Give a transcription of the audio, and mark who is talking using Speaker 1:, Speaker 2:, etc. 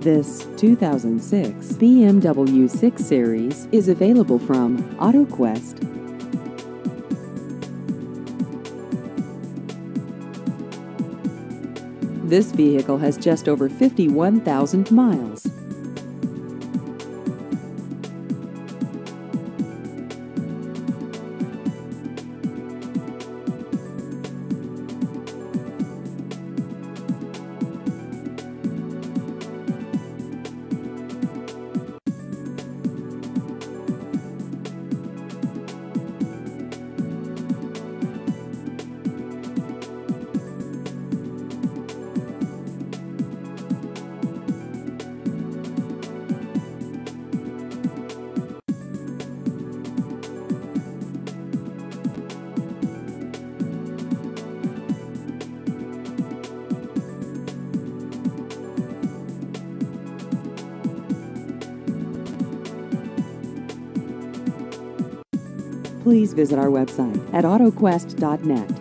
Speaker 1: This 2006 BMW 6 Series is available from AutoQuest. This vehicle has just over 51,000 miles. Please visit our website at autoquest.net.